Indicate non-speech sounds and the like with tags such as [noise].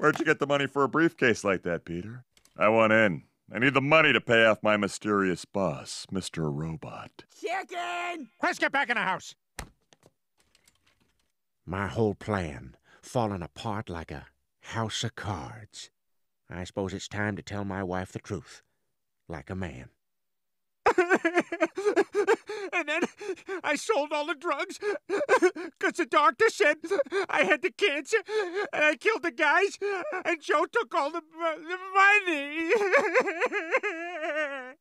Where'd you get the money for a briefcase like that, Peter? I want in. I need the money to pay off my mysterious boss, Mr. Robot. Chicken! Let's get back in the house. My whole plan falling apart like a house of cards. I suppose it's time to tell my wife the truth, like a man. and then I sold all the drugs because the doctor said I had the cancer, and I killed the guys, and Joe took all the, uh, the money. [laughs]